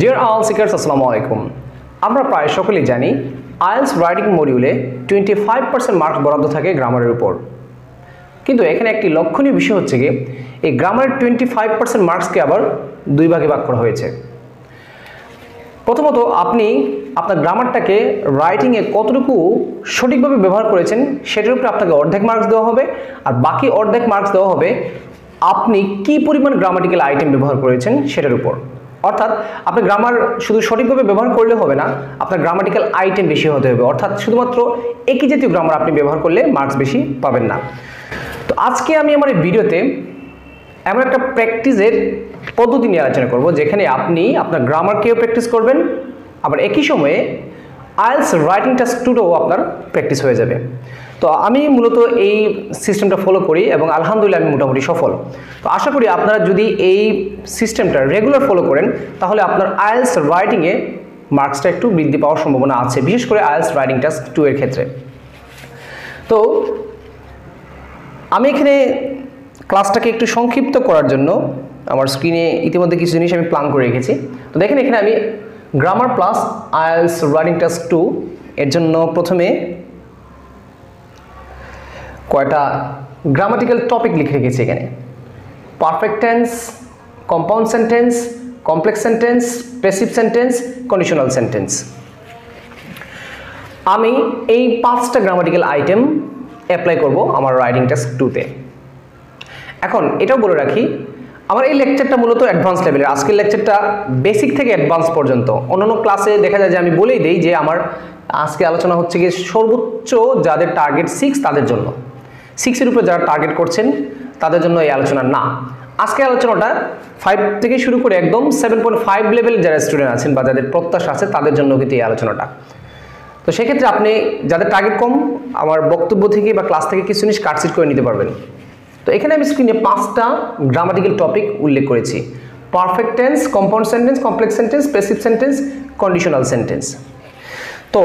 Deer আল seekers আসসালামু আলাইকুম আমরা প্রায় সকলেই জানি আইএলস রাইটিং মডিউলে টোয়েন্টি ফাইভ পার্সেন্ট মার্কস বরাদ্দ থাকে গ্রামারের উপর। কিন্তু এখানে একটি লক্ষণীয় বিষয় হচ্ছে কি এই গ্রামারের টোয়েন্টি ফাইভ পার্সেন্ট মার্কসকে আবার দুই ভাগে ভাগ করা হয়েছে। প্রথমত, আপনি আপনার গ্রামারটাকে রাইটিংয়ে কতটুকু সঠিকভাবে ব্যবহার করেছেন, সেটার উপরে আপনাকে অর্ধেক মার্কস দেওয়া হবে, আর বাকি অর্ধেক মার্কস দেওয়া হবে, আপনি কি পরিমাণ গ্রামাটিক্যাল আইটেম ব্যবহার করেছেন, সেটার উপর। অর্থাৎ আপনি গ্রামার শুধু সঠিকভাবে ব্যবহার করলে হবে না, আপনার গ্রামাটিক্যাল আইটেম বেশি হতে হবে। অর্থাৎ শুধুমাত্র একই জাতীয় গ্রামার আপনি ব্যবহার করলে মার্কস বেশি পাবেন না। তো আজকে আমি আমার এই ভিডিওতে এমন একটা প্র্যাকটিসের পদ্ধতি নিয়ে আলোচনা করব, যেখানে আপনি আপনার গ্রামারকেও প্র্যাকটিস করবেন, আবার একই সময়ে আইএলস রাইটিং টেস্ট টুটাও আপনার প্র্যাকটিস হয়ে যাবে। তো আমি মূলত এই সিস্টেমটা ফলো করি এবং আলহামদুলিল্লাহ আমি মোটামুটি সফল। তো আশা করি আপনারা যদি এই সিস্টেমটা রেগুলার ফলো করেন, তাহলে আপনার আইএলস রাইটিংয়ে মার্কসটা একটু বৃদ্ধি পাওয়ার সম্ভাবনা আছে, বিশেষ করে আইএলস রাইটিং টাস্ক টু এর ক্ষেত্রে। তো আমি এখানে ক্লাসটাকে একটু সংক্ষিপ্ত করার জন্য আমার স্ক্রিনে ইতিমধ্যে কিছু জিনিস আমি প্ল্যান করে রেখেছি। তো দেখেন এখানে আমি grammar plus IELTS writing task two এর জন্য প্রথমে কয়টা গ্রামাটিক্যাল টপিক লিখে রেখেছি এখানে? Perfect tense compound sentence complex sentence passive sentence conditional sentence আমি এই পাঁচটা গ্রামাটিক্যাল আইটেম অ্যাপ্লাই করব আমার রাইডিং টেস্ট টুতে এখন এটাও বলে রাখি, আমার এই লেকচারটা মূলত অ্যাডভান্স লেভেলের আজকের লেকচারটা বেসিক থেকে অ্যাডভান্স পর্যন্ত। অন্যান্য ক্লাসে দেখা যায় যে আমি বলেই দিই যে আমার আজকে আলোচনা হচ্ছে গিয়ে সর্বোচ্চ যাদের টার্গেট সিক্স তাদের জন্য। সিক্সের উপরে যারা টার্গেট করছেন, তাদের জন্য এই আলোচনা না। আজকে আলোচনাটা ফাইভ থেকে শুরু করে একদম সেভেন পয়েন্ট ফাইভ লেভেল যারা স্টুডেন্ট আছেন বা যাদের প্রত্যাশা আছে, তাদের জন্য কিন্তু এই আলোচনাটা। তো সেক্ষেত্রে আপনি যাদের টার্গেট কম, আমার বক্তব্য থেকে বা ক্লাস থেকে কিছু জিনিস কাটসিট করে নিতে পারবেন। তো এখানে আমি স্ক্রিনে পাঁচটা গ্রামাটিক্যাল টপিক উল্লেখ করেছি। Perfect tense compound sentence complex sentence passive sentence conditional sentence তো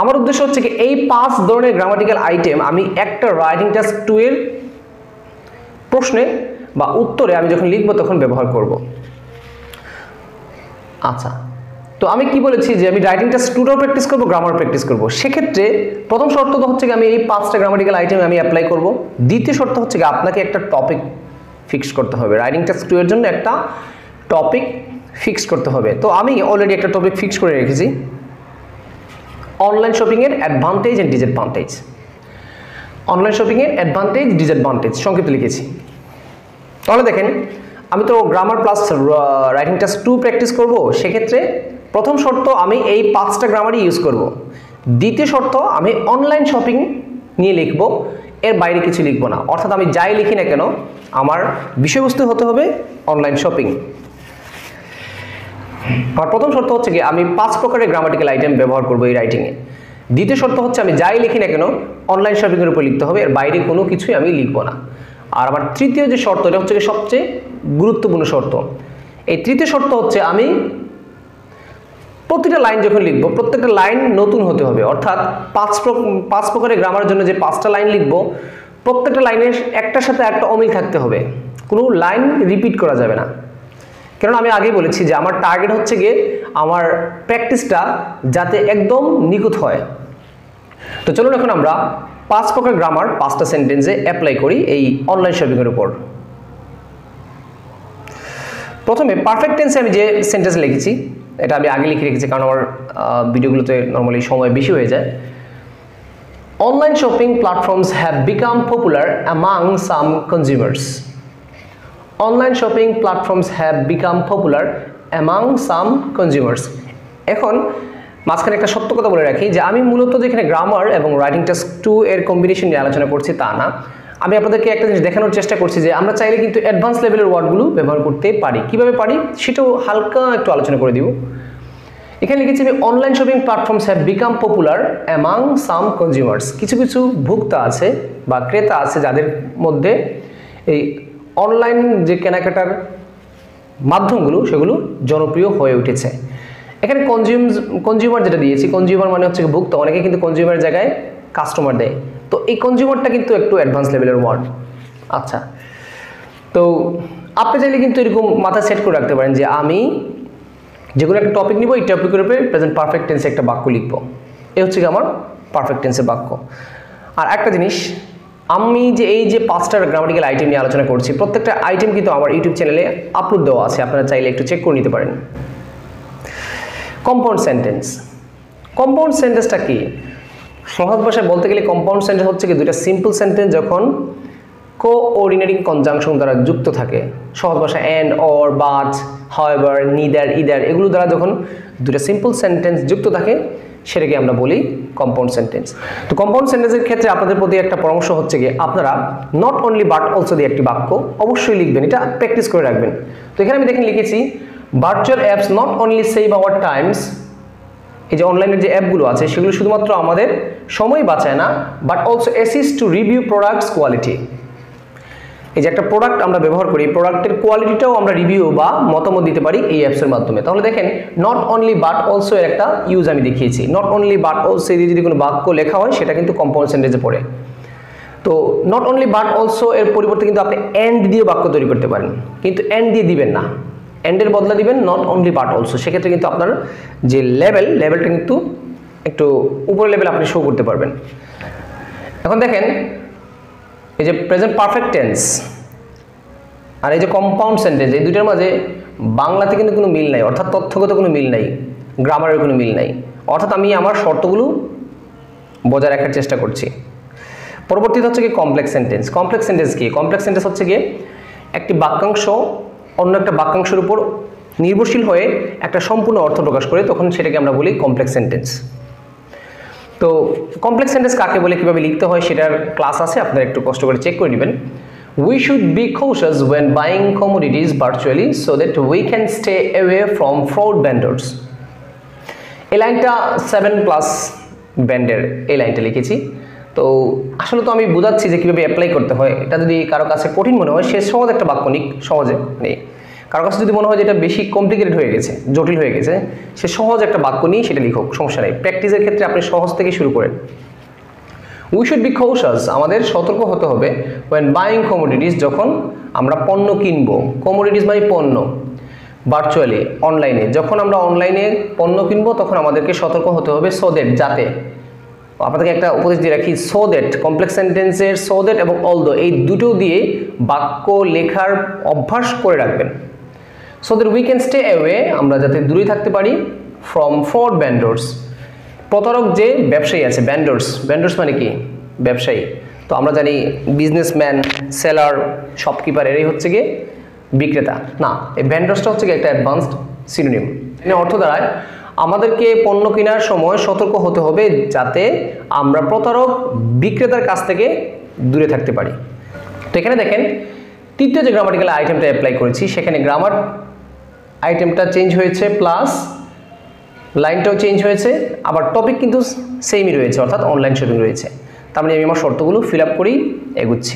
আমার উদ্দেশ্য হচ্ছে কি, এই পাঁচ ধরনের গ্রামাটিক্যাল আইটেম আমি একটা রাইটিং টেস্ট টু এর প্রশ্নে বা উত্তরে আমি যখন লিখব তখন ব্যবহার করব। আচ্ছা তো আমি কি বলেছি যে আমি রাইটিং টেস্ট টুটাও প্র্যাকটিস করব গ্রামার প্র্যাকটিস করব? সেক্ষেত্রে প্রথম শর্ত তো হচ্ছে কি, আমি এই পাঁচটা গ্রামাটিক্যাল আইটেম আমি অ্যাপ্লাই করব। দ্বিতীয় শর্ত হচ্ছে কি, আপনাকে একটা টপিক ফিক্স করতে হবে। রাইটিং টেস্ট টু এর জন্য একটা টপিক ফিক্স করতে হবে। তো আমি অলরেডি একটা টপিক ফিক্স করে রেখেছি। অনলাইন শপিংয়ের অ্যাডভান্টেজ অ্যান্ড ডিসঅ্যাডভান্টেজ অনলাইন শপিংয়ের অ্যাডভান্টেজ ডিসঅ্যাডভান্টেজ সংক্ষিপ্ত লিখেছি। তাহলে দেখেন, আমি তো grammar plus writing test two practice করব, সেক্ষেত্রে প্রথম শর্ত আমি এই পাঁচটা গ্রামারই ইউজ করব। দ্বিতীয় শর্ত আমি অনলাইন শপিং নিয়ে লিখব, এর বাইরে কিছু লিখব না। অর্থাৎ আমি যাই লিখি না কেন, আমার বিষয়বস্তু হতে হবে অনলাইন শপিং আমার প্রথম শর্ত হচ্ছে কি, আমি পাঁচ প্রকারের গ্রামাটিক্যাল আইটেম ব্যবহার করব এই রাইটিংয়ে দ্বিতীয় শর্ত হচ্ছে, আমি যাই লিখি না কেন অনলাইন শপিংয়ের উপর লিখতে হবে, এর বাইরে কোনো কিছুই আমি লিখব না। আর আমার তৃতীয় যে শর্ত, এটা হচ্ছে সবচেয়ে গুরুত্বপূর্ণ শর্ত। এই তৃতীয় শর্ত হচ্ছে, আমি প্রতিটা লাইন যখন লিখব, প্রত্যেকটা লাইন নতুন হতে হবে। অর্থাৎ পাঁচ পাঁচ প্রকারের গ্রামারের জন্য যে পাঁচটা লাইন লিখব, প্রত্যেকটা লাইনের একটার সাথে একটা অমিল থাকতে হবে। কোনো লাইন রিপিট করা যাবে না। কেননা আমি আগেই বলেছি যে আমার টার্গেট হচ্ছে গিয়ে আমার প্র্যাকটিসটা যাতে একদম নিখুঁত হয়। তো চলুন এখন আমরা পাঁচ প্রকার গ্রামার পাঁচটা সেন্টেন্সে অ্যাপ্লাই করি এই অনলাইন শপিংয়ের উপর। প্রথমে পারফেক্ট টেন্সে আমি যে সেন্টেন্স লিখেছি, এটা আমি আগে লিখে রেখেছি কারণ আমার ভিডিওগুলোতে নর্মালি সময় বেশি হয়ে যায়। Online shopping platforms have become popular among some consumers online shopping platforms have become popular among some consumers এখন মাঝখানে একটা সত্য কথা বলে রাখি যে আমি মূলত যেখানে গ্রামার এবং রাইটিং টেস্ট টু এর কম্বিনেশন নিয়ে আলোচনা করছি তা না। আমি আপনাদেরকে একটা জিনিস দেখানোর চেষ্টা করছি যে আমরা চাইলে কিন্তু অ্যাডভান্স লেভেলের ওয়ার্ডগুলো ব্যবহার করতে পারি। কীভাবে পারি? সেটাও হালকা একটু আলোচনা করে দিব। এখানে লিখেছি আমি online shopping platforms have become popular among some consumers কিছু কিছু ভোক্তা আছে বা ক্রেতা আছে যাদের মধ্যে এই অনলাইন যে কেনাকাটার মাধ্যমগুলো, সেগুলো জনপ্রিয় হয়ে উঠেছে। এখানে কনজিউম কনজিউমার যেটা দিয়েছি কনজিউমার মানে হচ্ছে ভুক্ত। অনেকে কিন্তু কনজিউমার জায়গায় কাস্টমার দেয়। তো এই কনজিউমারটা কিন্তু একটু অ্যাডভান্স লেভেলের ওয়ার্ড আচ্ছা তো আপনি চাইলে কিন্তু এরকম মাথা সেট করে রাখতে পারেন যে আমি যে কোনো একটা টপিক নিব, এই টপিকের উপরে প্রেজেন্ট পারফেক্ট টেন্সে একটা বাক্য লিখব। এ হচ্ছে কি আমার পারফেক্ট টেন্সের বাক্য। আর একটা জিনিস আমি যে এই যে পাঁচটার গ্রামাটিক্যাল আইটেম নিয়ে আলোচনা করছি, প্রত্যেকটা আইটেম কিন্তু আমার ইউটিউব চ্যানেলে আপলোড দেওয়া আছে, আপনারা চাইলে একটু চেক করে নিতে পারেন। কম্পাউন্ড সেন্টেন্স কম্পাউন্ড সেন্টেন্সটা কি? সহজ ভাষায় বলতে গেলে কম্পাউন্ড সেন্টেন্স হচ্ছে কি দুইটা সিম্পল সেন্টেন্স যখন কোঅর্ডিনেটিং কনজাংশন দ্বারা যুক্ত থাকে। সহজ ভাষা and or but however neither either এগুলো দ্বারা যখন দুটা সিম্পল সেন্টেন্স যুক্ত থাকে সেটাকে আমরা বলি কম্পাউন্ড সেন্টেন্স তো কম্পাউন্ড সেন্টেন্সের ক্ষেত্রে আপনাদের প্রতি একটা পরামর্শ হচ্ছে গিয়ে, আপনারা নট অনলি বাট অলসো দিয়ে একটি বাক্য অবশ্যই লিখবেন, এটা প্র্যাকটিস করে রাখবেন। তো এখানে আমি দেখেন লিখেছি virtual apps not only save our times এই যে অনলাইনের যে অ্যাপগুলো আছে, সেগুলো শুধুমাত্র আমাদের সময় বাঁচায় না but also assist to review products quality এই যে একটা প্রোডাক্ট আমরা ব্যবহার করি প্রোডাক্টের কোয়ালিটিটাও আমরা রিভিউ বা মতামত দিতে পারি এই অ্যাপসের মাধ্যমে। তাহলে দেখেন নট অনলি বাট অলসো এর একটা ইউজ আমি দেখিয়েছি। নট অনলি বাট অলসো দিয়ে যদি কোনো বাক্য লেখা হয়, সেটা কিন্তু কম্পাউন্ড সেন্টেন্সে পড়ে। তো নট অনলি বাট অলসো এর পরিবর্তে কিন্তু আপনি অ্যান্ড দিয়ে বাক্য তৈরি করতে পারেন। কিন্তু অ্যান্ড দিয়ে দিবেন না। অ্যান্ডের বদলা দিবেন নট অনলি বাট অলসো সেক্ষেত্রে কিন্তু আপনার যে লেভেল লেভেলটা কিন্তু একটু উপরের লেভেল আপনি শো করতে পারবেন। এখন দেখেন এই যে প্রেজেন্ট পারফেক্ট টেন্স আর এই যে কম্পাউন্ড সেন্টেন্স এই দুটোর মাঝে বাংলাতে কিন্তু কোনো মিল নাই, অর্থাৎ তথ্যগত কোনো মিল নাই গ্রামারের কোনো মিল নাই। অর্থাৎ আমি আমার শর্তগুলো বজায় রাখার চেষ্টা করছি। পরবর্তীতে হচ্ছে কি কমপ্লেক্স সেন্টেন্স কমপ্লেক্স সেন্টেন্স কি? কমপ্লেক্স সেন্টেন্স হচ্ছে গিয়ে একটি বাক্যাংশ অন্য একটা বাক্যাংশের উপর নির্ভরশীল হয়ে একটা সম্পূর্ণ অর্থ প্রকাশ করে, তখন সেটাকে আমরা বলি কমপ্লেক্স সেন্টেন্স তো কমপ্লেক্স সেন্টেন্স কাকে বলে, কীভাবে লিখতে হয় সেটার ক্লাস আছে, আপনারা একটু কষ্ট করে চেক করে নেবেন। We should be cautious when buying commodities virtually so that we can stay away from fraud vendors. এই লাইনটা সেভেন প্লাস ব্যান্ডের এই লাইনটা লিখেছি। তো আসলে তো আমি বোঝাচ্ছি যে কীভাবে অ্যাপ্লাই করতে হয়। এটা যদি কারও কাছে কঠিন মনে হয়, সে সহজ একটা বাক্য নিক, সহজে নেই। কারও কাছে যদি মনে হয় যে এটা বেশি কমপ্লিকেটেড হয়ে গেছে, জটিল হয়ে গেছে, সে সহজ একটা বাক্য নিয়ে সেটা লিখুক, সমস্যা নেই। প্র্যাকটিসের ক্ষেত্রে আপনি সহজ থেকে শুরু করেন। উই শুড বি কৌশাস আমাদের সতর্ক হতে হবে ওয়েন বাইং কমোডিটিস যখন আমরা পণ্য কিনবো। কমোডিটিস মানে পণ্য। ভার্চুয়ালি অনলাইনে যখন আমরা অনলাইনে পণ্য কিনবো, তখন আমাদেরকে সতর্ক হতে হবে সো দ্যাট যাতে। আপনাদেরকে একটা উপদেশ দিয়ে রাখি সো দ্যাট কমপ্লেক্স সেন্টেন্সের সো দ্যাট এবং অলদো এই দুটো দিয়ে বাক্য লেখার অভ্যাস করে রাখবেন। So that we can stay away আমরা যাতে দূরে থাকতে পারি ফ্রম ফর ব্যান্ডর্স প্রতারক যে ব্যবসায়ী আছে ব্যান্ডর্স ব্যান্ডর্স মানে কি? ব্যবসায়ী। তো আমরা জানি বিজনেসম্যান সেলার শপকিপার এরাই হচ্ছে গিয়ে বিক্রেতা। না, এই ব্যান্ডর্সটা হচ্ছে একটা অ্যাডভান্সড সিনোনিম এর অর্থ দাঁড়ায়, আমাদেরকে পণ্য কেনার সময় সতর্ক হতে হবে যাতে আমরা প্রতারক বিক্রেতার কাছ থেকে দূরে থাকতে পারি। তো এখানে দেখেন, তৃতীয় যে গ্রামাটিক্যাল আইটেমটা অ্যাপ্লাই করেছি, সেখানে গ্রামার আইটেমটা চেঞ্জ হয়েছে প্লাস লাইনটাও চেঞ্জ হয়েছে, আবার টপিক কিন্তু সেমই রয়েছে, অর্থাৎ অনলাইন শপিং রয়েছে। তার মানে আমি আমার শর্তগুলো ফিল আপ করেই এগুচ্ছি।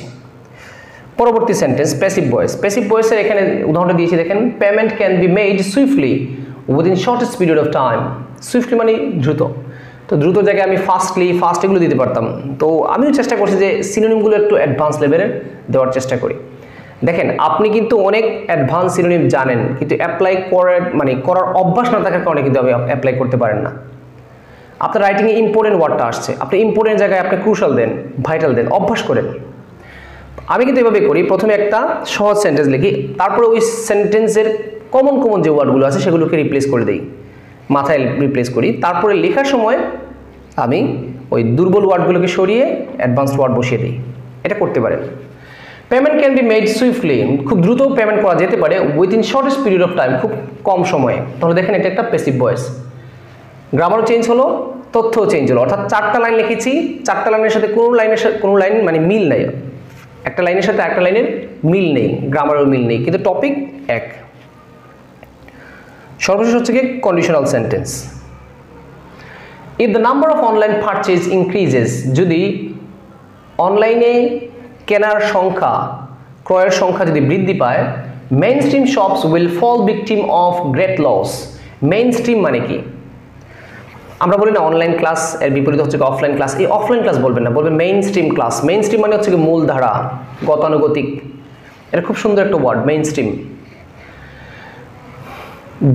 পরবর্তী সেন্টেন্স প্যাসিভ ভয়েস প্যাসিভ ভয়েসের এখানে উদাহরণটা দিয়েছি, দেখেন payment can be made swiftly within shortest period of time swiftly মানে দ্রুত। তো দ্রুত জায়গায় আমি ফাস্টলি ফাস্ট এগুলো দিতে পারতাম। তো আমিও চেষ্টা করছি যে সিনোনিমগুলো একটু অ্যাডভান্স লেভেলের দেওয়ার চেষ্টা করি। দেখেন, আপনি কিন্তু অনেক অ্যাডভান্স সিনোনিম জানেন, কিন্তু অ্যাপ্লাই করার মানে করার অভ্যাস না থাকার কারণে কিন্তু আপনি অ্যাপ্লাই করতে পারেন না। আপনার রাইটিংয়ে ইম্পর্টেন্ট ওয়ার্ডটা আসছে। আপনি ইম্পর্টেন্ট জায়গায় আপনি ক্রুশাল দেন ভাইটাল দেন, অভ্যাস করেন। আমি কিন্তু এভাবে করি, প্রথমে একটা সহজ সেন্টেন্স লিখি, তারপরে ওই সেন্টেন্সের কমন কমন যে ওয়ার্ডগুলো আছে, সেগুলোকে রিপ্লেস করে দিই। মাথায় রিপ্লেস করি, তারপরে লেখার সময় আমি ওই দুর্বল ওয়ার্ডগুলোকে সরিয়ে অ্যাডভান্সড ওয়ার্ড বসিয়ে দিই। এটা করতে পারেন। Payment can be made swiftly খুব দ্রুত পেমেন্ট করা যেতে পারে within shortest period of time খুব কম সময়ে। তাহলে দেখেন এটা একটা পেসিভ ভয়েস গ্রামারও চেঞ্জ হলো, তথ্যও চেঞ্জ হলো। অর্থাৎ চারটা লাইন লিখেছি, চারটা লাইনের সাথে কোনো লাইনের সাথে, কোনো লাইন মানে মিল নেই। একটা লাইনের সাথে একটা লাইনের মিল নেই গ্রামারের মিল নেই। কিন্তু টপিক এক। সর্বশেষ হচ্ছে কি conditional sentence if the number of online purchase increases যদি অনলাইনে কেনার সংখ্যা, ক্রয়ের সংখ্যা যদি বৃদ্ধি পায় mainstream shops will fall victim of great loss mainstream মানে কি? আমরা বলি না অনলাইন ক্লাস এর বিপরীত হচ্ছে অফলাইন ক্লাস এই অফলাইন ক্লাস বলবেন না, বলবেন mainstream class mainstream মানে হচ্ছে কি মূল ধারা গতানুগতিক। এটা খুব সুন্দর একটা ওয়ার্ড মেইন স্ট্রিম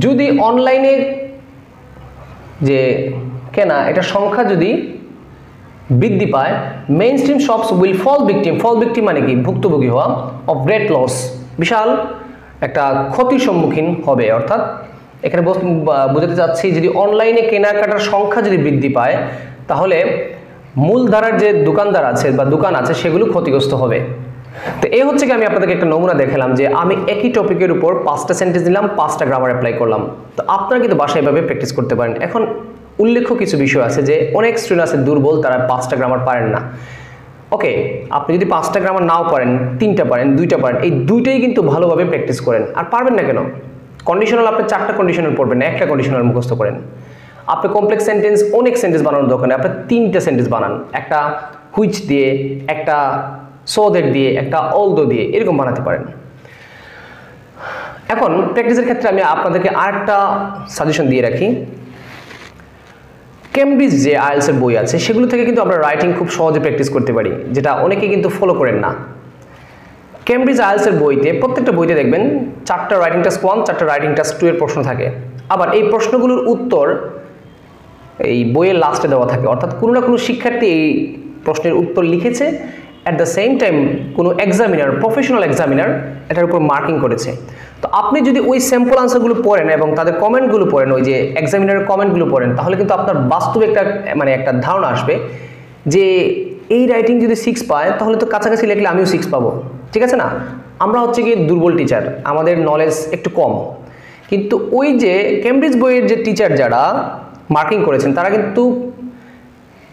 যদি অনলাইনে যে কেনা এটার সংখ্যা যদি বৃদ্ধি পায় mainstream shops will fall victim fall victim মানে কি? ভুক্তভোগী হওয়া অফ গ্রেট লস বিশাল একটা ক্ষতির সম্মুখীন হবে, অর্থাৎ এখানে বোঝাতে চাচ্ছি যদি অনলাইনে কেনাকাটার সংখ্যা যদি বৃদ্ধি পায়, তাহলে মূলধারার যে দোকানদার আছে বা দোকান আছে, সেগুলো ক্ষতিগ্রস্ত হবে। তো এই হচ্ছে কি আমি আপনাদেরকে একটা নমুনা দেখালাম যে আমি একই টপিকের উপর পাঁচটা সেন্টেন্স দিলাম, পাঁচটা গ্রামার অ্যাপ্লাই করলাম। তো আপনারা কিন্তু বাসায় এভাবে প্র্যাকটিস করতে পারেন। এখন উল্লেখ্য কিছু বিষয় আছে যে অনেক স্টুডেন্ট আছে দুর্বল, তারা পাঁচটা গ্রামার পারেন না। ওকে আপনি যদি পাঁচটা গ্রামার নাও পারেন, তিনটা পারেন, দুইটা পারেন, এই দুইটাই কিন্তু ভালোভাবে প্র্যাকটিস করেন। আর পারবেন না কেন? কন্ডিশনাল আপনি চারটা কন্ডিশনাল পড়বেন না, একটা কন্ডিশনাল মুখস্থ করেন। আপনি কমপ্লেক্স সেন্টেন্স অনেক সেন্টেন্স বানানোর দরকার আপনি তিনটা সেন্টেন্স বানান। একটা হুইচ দিয়ে, একটা সোদের দিয়ে, একটা অলদো দিয়ে, এরকম বানাতে পারেন। এখন প্র্যাকটিসের ক্ষেত্রে আমি আপনাদেরকে আরেকটা সাজেশন দিয়ে রাখি। কেমব্রিজ যে আইএলসের বই আছে, সেগুলো থেকে কিন্তু আমরা রাইটিং খুব সহজে প্র্যাকটিস করতে পারি, যেটা অনেকে কিন্তু ফলো করেন না। কেমব্রিজ আইএলসের বইতে, প্রত্যেকটা বইতে দেখবেন, চারটা রাইটিং টাস্ক ওয়ান চারটা রাইটিং টাস্ক টু এর প্রশ্ন থাকে। আবার এই প্রশ্নগুলোর উত্তর এই বইয়ের লাস্টে দেওয়া থাকে। অর্থাৎ কোনো না কোনো শিক্ষার্থী এই প্রশ্নের উত্তর লিখেছে অ্যাট দ্য সেম টাইম কোনো এক্সামিনার প্রফেশনাল এক্সামিনার এটার উপর মার্কিং করেছে। তো আপনি যদি ওই স্যাম্পল আনসারগুলো পড়েন এবং তাদের কমেন্টগুলো পড়েন, ওই যে এক্সামিনারের কমেন্টগুলো পড়েন, তাহলে কিন্তু আপনার বাস্তবে একটা মানে একটা ধারণা আসবে যে এই রাইটিং যদি সিক্স পায়, তাহলে তো কাছাকাছি লিখলে আমিও সিক্স পাবো। ঠিক আছে না? আমরা হচ্ছে কি দুর্বল টিচার আমাদের নলেজ একটু কম। কিন্তু ওই যে কেমব্রিজ বইয়ের যে টিচার যারা মার্কিং করেছেন, তারা কিন্তু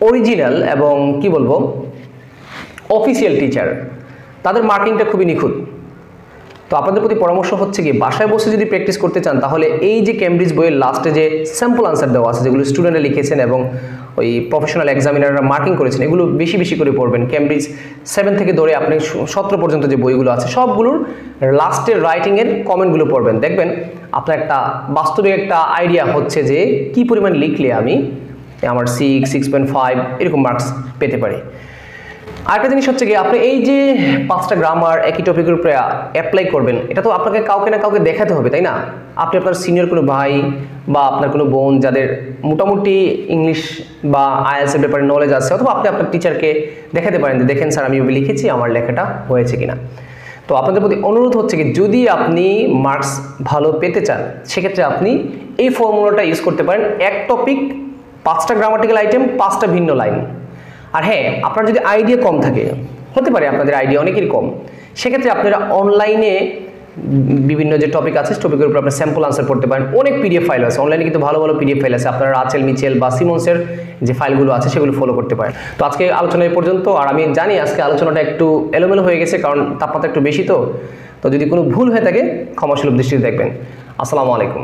অরিজিনাল এবং কি বলব অফিসিয়াল টিচার তাদের মার্কিংটা খুবই নিখুঁত। তো আপনাদের প্রতি পরামর্শ হচ্ছে কি, বাসায় বসে যদি প্র্যাকটিস করতে চান, তাহলে এই যে কেমব্রিজ বইয়ের লাস্টে যে স্যাম্পল আনসার দেওয়া আছে, যেগুলো স্টুডেন্টরা লিখেছেন এবং ওই প্রফেশনাল এক্সামিনাররা মার্কিং করেছেন, এগুলো বেশি বেশি করে পড়বেন। কেমব্রিজ সেভেন থেকে ধরে আপনি সতেরো পর্যন্ত যে বইগুলো আছে, সবগুলোর লাস্টের রাইটিংয়ের কমেন্টগুলো পড়বেন। দেখবেন আপনার একটা বাস্তবিক একটা আইডিয়া হচ্ছে যে কি পরিমাণ লিখলে আমি আমার সিক্স সিক্স পয়েন্ট ফাইভ এরকম মার্কস পেতে পারি। আরেকটা জিনিস হচ্ছে কি আপনি এই যে পাঁচটা গ্রামার একই টপিকের উপরে অ্যাপ্লাই করবেন, এটা তো আপনাকে কাউকে না কাউকে দেখাতে হবে, তাই না? আপনি আপনার সিনিয়র কোনো ভাই বা আপনার কোনো বোন যাদের মোটামুটি ইংলিশ বা আইএলসের ব্যাপারে নলেজ আছে, অথবা আপনি আপনার টিচারকে দেখাতে পারেন যে, দেখেন স্যার, আমি লিখেছি, আমার লেখাটা হয়েছে কিনা? তো আপনাদের প্রতি অনুরোধ হচ্ছে কি, যদি আপনি মার্কস ভালো পেতে চান, সেক্ষেত্রে আপনি এই ফর্মুলাটা ইউজ করতে পারেন। এক টপিক পাঁচটা গ্রামাটিক্যাল আইটেম পাঁচটা ভিন্ন লাইন আর হ্যাঁ আপনার যদি আইডিয়া কম থাকে, হতে পারে আপনাদের আইডিয়া অনেকেরই কম, সেক্ষেত্রে আপনারা অনলাইনে বিভিন্ন যে টপিক আছে টপিকের উপর আপনার স্যাম্পল আনসার করতে পারেন। অনেক পিডিএফ ফাইল আছে অনলাইনে কিন্তু ভালো ভালো পিডিএফ ফাইল আছে। আপনারা রাচেল, মিচেল বা সিমন্সের যে ফাইলগুলো আছে, সেগুলো ফলো করতে পারেন। তো আজকে আলোচনা এই পর্যন্ত, আর আমি জানি আজকে আলোচনাটা একটু এলোমেলো হয়ে গেছে, কারণ তাপমাত্রা একটু বেশি তো। তো যদি কোনো ভুল হয়ে থাকে ক্ষমাসুলভ দৃষ্টিতে দেখবেন। আসসালামু আলাইকুম।